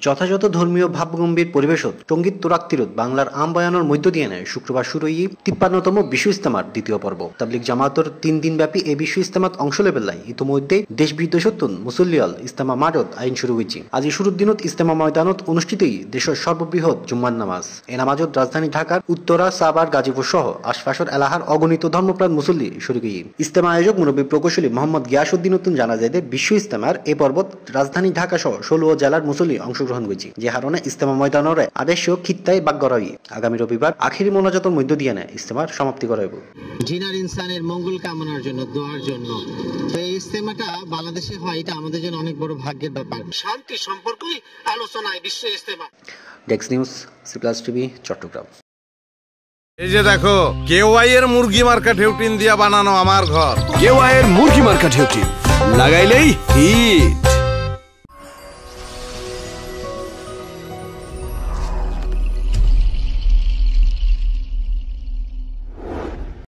যথাযথ ধর্মীয় ভাবগম্ভীর পরিবেশত সংগীত তোরাক্তিরত বাংলার আম বয়ানোর মধ্য দিয়ে নেয় শুক্রবার শুরু ই তিপ্পান্নতম বিশ্ব ইস্তেমার দ্বিতীয় পর্ব। তাবলিক জামাতর তিন দিন ব্যাপী এই বিশ্ব ইস্তেমাত অংশ লেবেলাই ইতিমধ্যে দেশ বিদেশতুন মুসল্লিয়াল ইস্তেমা মাঠত আইন শুরু হয়েছে। আজি শুরুর দিনত ইস্তেমা ময়দানত অনুষ্ঠিতই দেশের সর্ববৃহৎ জুম্মান নামাজ। এ নামাজত রাজধানী ঢাকার উত্তরা সাবার গাজীপুর সহ আশপাশের এলাকার অগণিত ধর্মপ্রাণ মুসল্লি শুরু হয়ে ইস্তেমা আয়োজক মুরব্বী প্রকৌশলী মোহাম্মদ গিয়াসুদ্দিন উত্তুন জানা যায় যে বিশ্ব ইস্তেমার এ পর্বত রাজধানী ঢাকা সহ ষোলো জেলার মুসল্লি অংশগ্রহণ করেছে যে হারণে ইস্তেমা ময়দানরে আদেশ খিত্তায় বাগ করাই আগামী রবিবার আখিরি মোনাজাতের মধ্য দিয়ে নেয় ইস্তেমার সমাপ্তি করাইব জিনার ইনসানের মঙ্গল কামনার জন্য দোয়ার জন্য। তো এই ইস্তেমাটা বাংলাদেশে হয় এটা আমাদের জন্য অনেক বড় ভাগ্যের ব্যাপার। শান্তি সম্পর্কই আলোচনায় বিশ্ব ইস্তেমা ডেক্স news C plus TV Chattogram এই যে দেখো কেওয়াই এর মুরগি মার্কা ঢেউটিন দিয়া বানানো আমার ঘর। কেওয়াইয়ের মুরগি মার্কা ঢেউটি লাগাইলেই হিট